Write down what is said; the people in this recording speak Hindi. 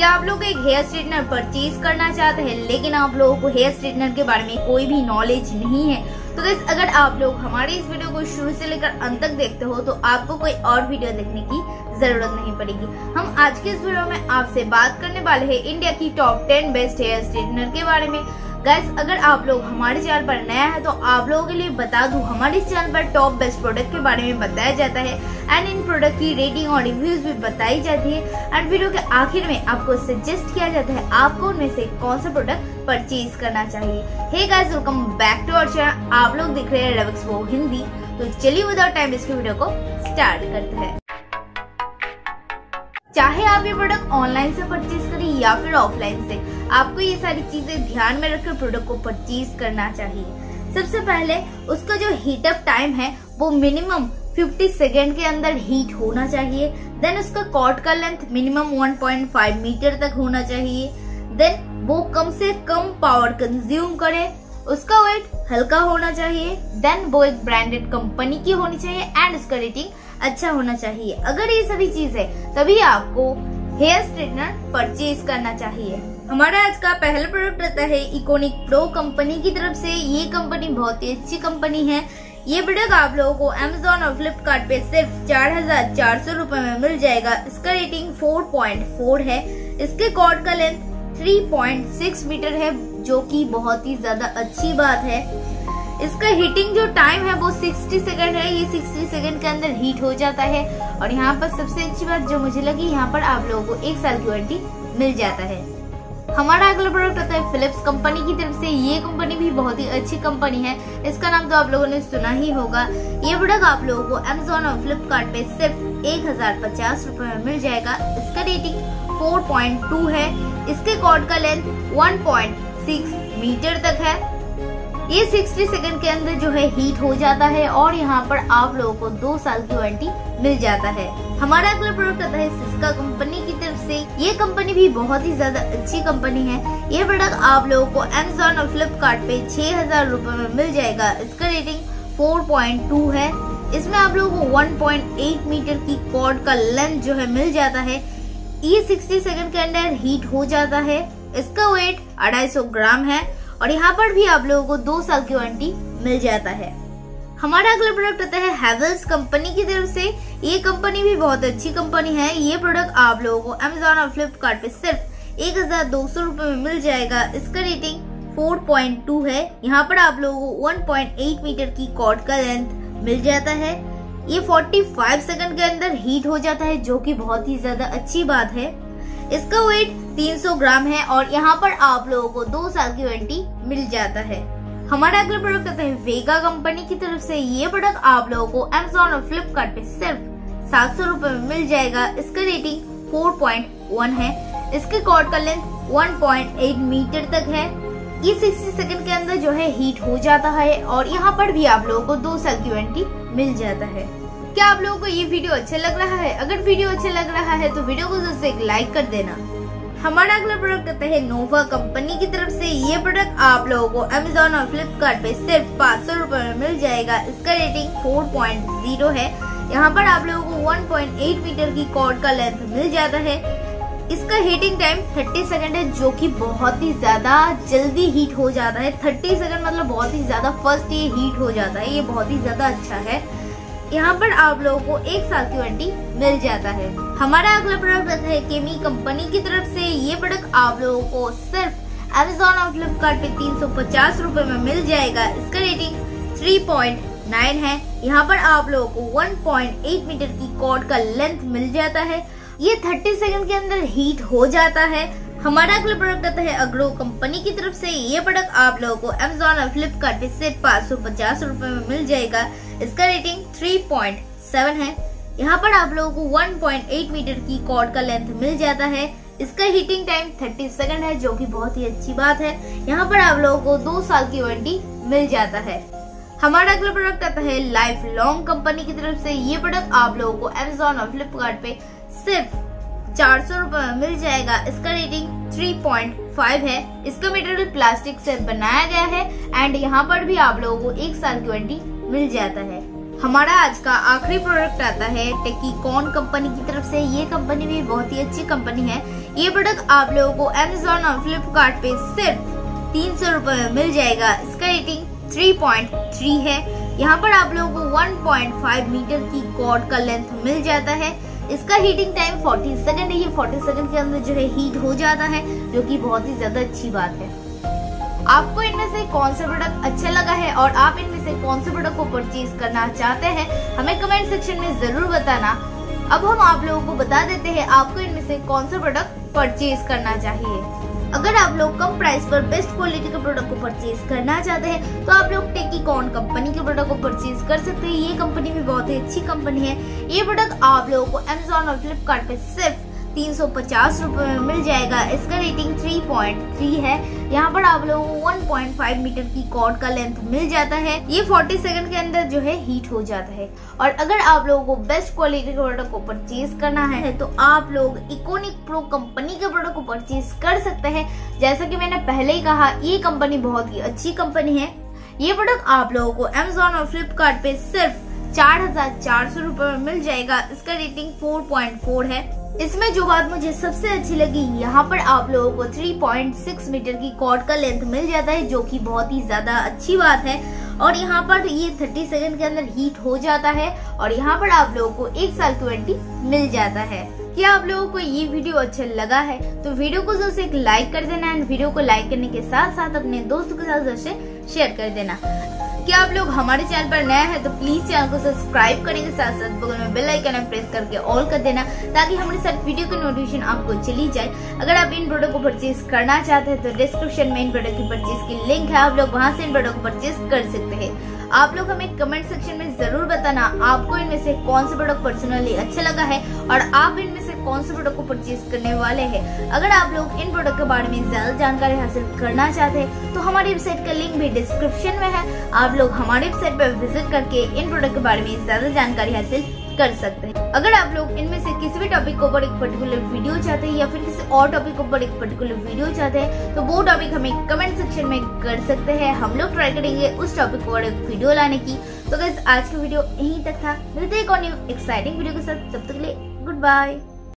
क्या आप लोग एक हेयर स्ट्रेटनर परचेज करना चाहते हैं, लेकिन आप लोगों को हेयर स्ट्रेटनर के बारे में कोई भी नॉलेज नहीं है। तो गैस अगर आप लोग हमारे इस वीडियो को शुरू से लेकर अंत तक देखते हो तो आपको कोई और वीडियो देखने की ज़रूरत नहीं पड़ेगी। हम आज के इस वीडियो में आपसे बात करने वाले हैं इंडिया की top ten best hair straightener के बारे में। गैस अगर आप लोग हमारे चैनल पर नया है तो आप लोगों के लिए बता दूँ, हमारे चैनल पर टॉप बेस्ट प्रोडक्ट के बारे में बताया जाता है एंड इन प्रोडक्ट की रेटिंग और रिव्यूज़ भी बताई जाती है एंड वीडियो के आखिर में आपको सजेस्ट किया जाता है, आपको उनमें से कौन सा प्रोडक्ट परचेज करना चाहिए। Hey guys welcome back to our channel आप लोग दिख रहे हैं रेवक्स वो हिंदी तो चलिए विदाउट टाइम इसके वीडियो को स्टार्ट करते हैं। चाहे आप ये प्रोडक्ट ऑनलाइन से परचेज करें या फिर ऑफलाइन से, आपको ये सारी चीज़ें ध्यान में रखकर प्रोडक्ट को परचेज करना चाहिए। सबसे पहले उसका जो हीटअप टाइम है, वो मिनिमम 50 सेकेंड के अंदर हीट होना चाहिए। देन उसका कॉर्ड का लेंथ मिनिमम 1.5 मीटर तक होना चाहिए। देन वो कम से कम पावर कंज्यूम करे। उसका वेट हल्का होना चाहिए। देन वो एक ब्रांडेड कंपनी की होनी चाहिए एंड उसका रेटिंग अच्छा होना चाहिए। अगर ये सभी चीज़ है तभी आपको हेयर स्ट्रेटनर परचेज करना चाहिए। हमारा आज का पहला प्रोडक्ट रहता है इकोनिक प्रो कंपनी की तरफ़ से। ये कंपनी बहुत ही अच्छी कंपनी है। ये प्रोडक्ट आप लोगों को अमेजोन और फ्लिपकार्ट पे सिर्फ़ चार हज़ार चार सौ रूपए में मिल जाएगा। इसका रेटिंग 4.4 है। इसके कॉर्ड का लेंथ 3.6 मीटर है, जो कि बहुत ही ज़्यादा अच्छी बात है। इसका हीटिंग जो टाइम है वो 60 सेकंड है। ये 60 सेकंड के अंदर हीट हो जाता है। और यहाँ पर सबसे अच्छी बात जो मुझे लगी, यहाँ पर आप लोगों को एक साल की वारंटी मिल जाता है। हमारा अगला प्रोडक्ट आता है फिलिप्स कंपनी की तरफ़ से। ये कंपनी भी बहुत ही अच्छी कंपनी है। इसका नाम तो आप लोगों ने सुना ही होगा। ये प्रोडक्ट आप लोगों को अमेजोन और फ्लिपकार्ट पे सिर्फ़ एक हज़ार पचास रूपए में मिल जाएगा। इसका रेटिंग 4.2 है। इसके कॉर्ड का लेंथ 1.6 मीटर तक है। ये 60 सेकंड के अंदर जो है हीट हो जाता है और यहाँ पर आप लोगों को दो साल की वारंटी मिल जाता है। हमारा अगला प्रोडक्ट आता है सिस्का कंपनी की तरफ़ से। ये कंपनी भी बहुत ही ज़्यादा अच्छी कंपनी है। ये प्रोडक्ट आप लोगों को अमेजोन और फ्लिपकार्ट पे छह हज़ार रूपए में मिल जाएगा। इसका रेटिंग 4.2 है। इसमें आप लोगों को 1.8 मीटर की कॉर्ड का लेंथ जो है मिल जाता है। ये 60 सेकंड के अंदर हीट हो जाता है। इसका वेट 250 ग्राम है। और यहाँ पर भी आप लोगों को दो साल की वारंटी मिल जाता है। हमारा अगला प्रोडक्ट आता है हैवल्स कंपनी की तरफ़ से। ये कंपनी भी बहुत अच्छी कंपनी है। ये प्रोडक्ट आप लोगों को अमेजोन और फ्लिपकार्ट पे सिर्फ़ एक हज़ार दो सौ रूपए में मिल जाएगा। इसका रेटिंग 4.2 है। यहाँ पर आप लोगों को 1.8 मीटर की कॉर्ड का लेंथ मिल जाता है। ये 45 सेकंड के अंदर हीट हो जाता है, जो कि बहुत ही ज़्यादा अच्छी बात है। इसका वेट 300 ग्राम है और यहाँ पर आप लोगों को दो साल की वारंटी मिल जाता है। हमारा अगला प्रोडक्ट आता है वेगा कंपनी की तरफ़ से ये प्रोडक्ट आप लोगों को अमेजोन और फ्लिपकार्ट सिर्फ़ सात सौ रूपए में मिल जाएगा। इसका रेटिंग 4.1 है। इसके कॉर्ड का लेंथ 1.8 मीटर तक है। ये 60 सेकंड के अंदर जो है हीट हो जाता है और यहाँ पर भी आप लोगों को दो साल की वारंटी मिल जाता है। क्या आप लोगों को ये वीडियो अच्छा लग रहा है? अगर वीडियो अच्छा लग रहा है तो वीडियो को ज़रूर से एक लाइक कर देना। हमारा अगला प्रोडक्ट आता है नोवा कंपनी की तरफ़ से। ये प्रोडक्ट आप लोगों को अमेजोन और फ्लिपकार्ट पे सिर्फ़ पाँच सौ रूपए में मिल जाएगा। इसका रेटिंग 4.0 है। यहाँ पर आप लोगों को 1.8 मीटर की कॉर्ड का लेंथ मिल जाता है। इसका हीटिंग टाइम 30 सेकंड है, जो कि बहुत ही ज़्यादा जल्दी हीट हो जाता है। 30 सेकंड मतलब बहुत ही ज़्यादा फ़र्स्ट ये हीट हो जाता है। ये बहुत ही ज़्यादा अच्छा है। यहाँ पर आप लोगों को एक साल की वारंटी मिल जाता है। हमारा अगला प्रोडक्ट है केमी कंपनी की तरफ़ से। ये प्रोडक्ट आप लोगों को सिर्फ़ अमेजोन और फ्लिपकार्ट पे तीन सौ पचास रूपए में मिल जाएगा। इसका रेटिंग 3.9 है। यहाँ पर आप लोगों को 1.8 मीटर की कॉर्ड का लेंथ मिल जाता है। ये 30 सेकंड के अंदर हीट हो जाता है। हमारा अगला प्रोडक्ट आता है अग्रो कंपनी की तरफ़ से। ये प्रोडक्ट आप लोगों को अमेजोन और फ्लिपकार्ट से पाँच सौ पचास रूपए में मिल जाएगा। इसका रेटिंग 3.7 है। यहाँ पर आप लोगों को 1.8 मीटर की कॉर्ड का लेंथ मिल जाता है। इसका हीटिंग टाइम 30 सेकंड है, जो कि बहुत ही अच्छी बात है। यहाँ पर आप लोगों को दो साल की वारंटी मिल जाता है। हमारा अगला प्रोडक्ट आता है लाइफ लॉन्ग कंपनी की तरफ़ से। ये प्रोडक्ट आप लोगों को अमेजोन और फ्लिपकार्ट पे सिर्फ़ चार सौ रूपए में मिल जाएगा। इसका रेटिंग 3.5 है। इसका मटेरियल प्लास्टिक से बनाया गया है एंड यहाँ पर भी आप लोगों को एक साल की वारंटी मिल जाता है। हमारा आज का आखिरी प्रोडक्ट आता है टेकीकॉन कंपनी की तरफ़ से। ये कंपनी भी बहुत ही अच्छी कंपनी है। ये प्रोडक्ट आप लोगों को अमेजोन और फ्लिपकार्ट पे सिर्फ़ तीन सौ रूपए में मिल जाएगा। इसका रेटिंग 3.3 है। यहाँ पर आप लोगों को 1.5 मीटर की कॉर्ड का लेंथ मिल जाता है। इसका हीटिंग टाइम 40 सेकंड है। ये 40 सेकंड के अंदर जो है हीट हो जाता है, जो कि बहुत ही ज़्यादा अच्छी बात है। आपको इनमें से कौन सा प्रोडक्ट अच्छा लगा है और आप इनमें से कौन से प्रोडक्ट को परचेज करना चाहते हैं, हमें कमेंट सेक्शन में ज़रूर बताना। अब हम आप लोगों को बता देते हैं, आपको इनमें से कौन सा प्रोडक्ट परचेज करना चाहिए। अगर आप लोग कम प्राइस पर बेस्ट क्वालिटी के प्रोडक्ट को परचेज करना चाहते हैं तो आप लोग टेकीकॉन कंपनी के प्रोडक्ट को परचेज कर सकते हैं। ये कंपनी भी बहुत ही अच्छी कंपनी है। ये प्रोडक्ट आप लोगों को अमेजोन और फ्लिपकार्ट सिर्फ़ तीन सौ पचास रूपए में मिल जाएगा। इसका रेटिंग 3.3 है। यहाँ पर आप लोगों को 1.5 मीटर की कॉर्ड का लेंथ मिल जाता है। ये 40 सेकंड के अंदर जो है हीट हो जाता है। और अगर आप लोगों को बेस्ट क्वालिटी के प्रोडक्ट को परचेज करना है तो आप लोग इकोनिक प्रो कंपनी के प्रोडक्ट को परचेज कर सकते हैं। जैसा की मैंने पहले ही कहा, ये कंपनी बहुत ही अच्छी कंपनी है। ये प्रोडक्ट आप लोगों को अमेजोन और फ्लिपकार्ट सिर्फ़ चार हज़ार चार सौ रूपए में मिल जाएगा। इसका रेटिंग 4.4 है। इसमें जो बात मुझे सबसे अच्छी लगी, यहाँ पर आप लोगों को 3.6 मीटर की कॉर्ड का लेंथ मिल जाता है, जो कि बहुत ही ज़्यादा अच्छी बात है। और यहाँ पर ये 30 सेकंड के अंदर हीट हो जाता है, और यहाँ पर आप लोगों को एक साल की वारंटी मिल जाता है। क्या आप लोगों को ये वीडियो अच्छा लगा है? तो वीडियो को ज़रूर से एक लाइक कर देना एंड वीडियो को लाइक करने के साथ साथ अपने दोस्तों के साथ ज़रूर शेयर कर देना। क्या आप लोग हमारे चैनल पर नया है तो प्लीज़ चैनल को सब्सक्राइब करने के साथ साथ बगल में बेल आइकन प्रेस करके ऑल कर देना, ताकि हमारे साथ वीडियो की नोटिफिकेशन आपको चली जाए। अगर आप इन प्रोडक्ट को परचेज करना चाहते हैं तो डिस्क्रिप्शन में इन प्रोडक्ट की परचेज की लिंक है, आप लोग वहाँ से इन प्रोडक्ट को परचेज कर सकते हैं। आप लोग हमें कमेंट सेक्शन में ज़रूर बताना, आपको इनमें से कौन सा प्रोडक्ट पर्सनली अच्छा लगा है, और आप इनमें से कौन से प्रोडक्ट को परचेज करने वाले हैं। अगर आप लोग इन प्रोडक्ट के बारे में ज़्यादा जानकारी हासिल करना चाहते हैं तो हमारी वेबसाइट का लिंक भी डिस्क्रिप्शन में है। आप लोग हमारी वेबसाइट पर विज़िट करके इन प्रोडक्ट के बारे में ज़्यादा जानकारी हासिल कर सकते हैं। अगर आप लोग इनमें से किसी भी टॉपिक के ऊपर एक पर्टिकुलर वीडियो चाहते हैं या फिर किसी और टॉपिक के ऊपर एक पर्टिकुलर वीडियो चाहते हैं तो वो टॉपिक हमें कमेंट सेक्शन में कर सकते हैं। हम लोग ट्राई करेंगे उस टॉपिक को एक वीडियो लाने की। तो गैस आज का वीडियो यहीं तक था। मिलते हैं कौन एक्साइटिंग वीडियो के साथ। तब तक के लिए गुड बाय